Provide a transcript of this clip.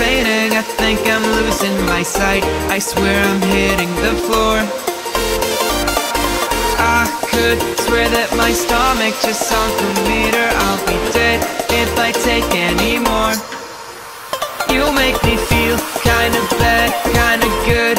fainting. I think I'm losing my sight. I swear I'm hitting the floor. I could swear that my stomach just sunk a meter. I'll be dead if I take any more. You make me feel kinda bad, kinda good,